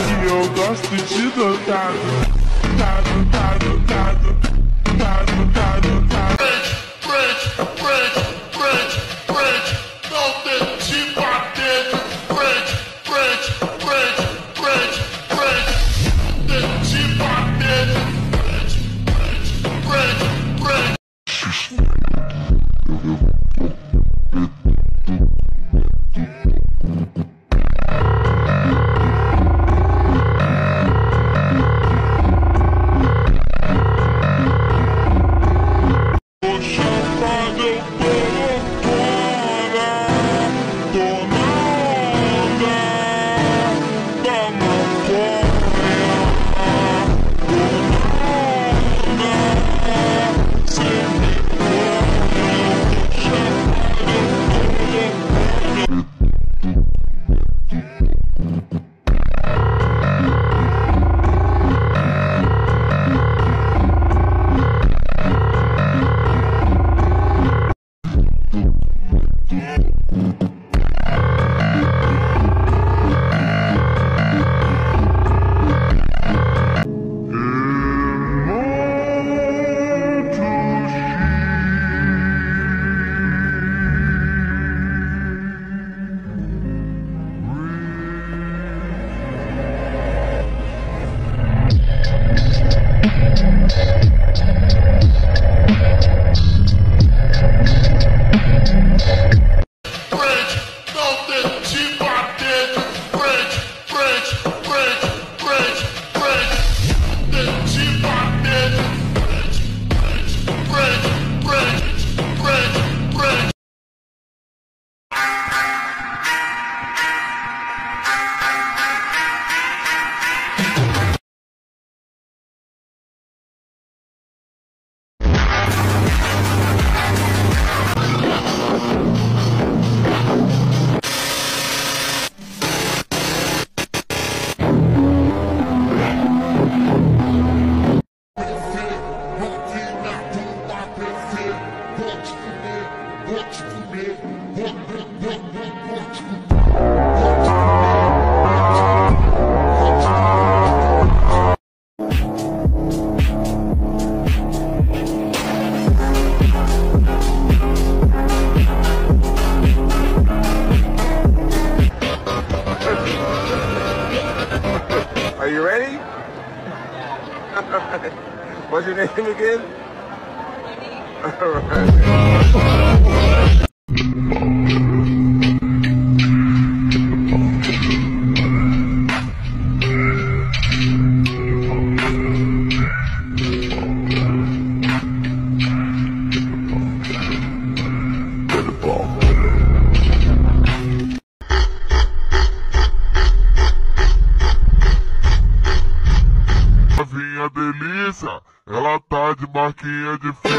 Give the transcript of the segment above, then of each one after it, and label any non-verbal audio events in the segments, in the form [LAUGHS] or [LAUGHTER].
E eu gosto de dotado. Dado, dado. Dado, Are you ready? [LAUGHS] What's your name again? [LAUGHS] tá de marquinha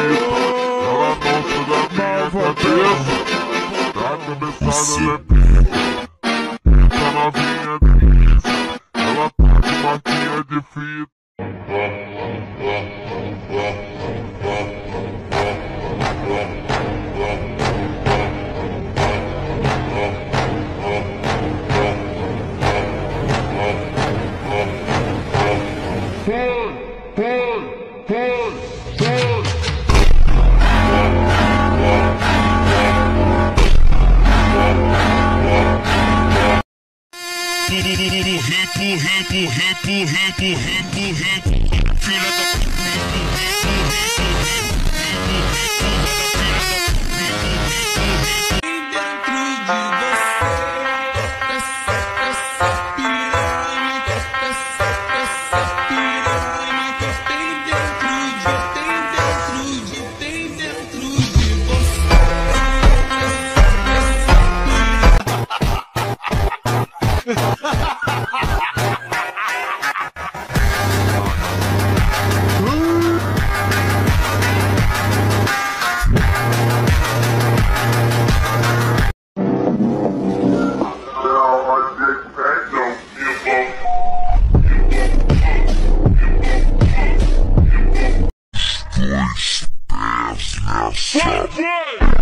burrico, filha da puta. Heaven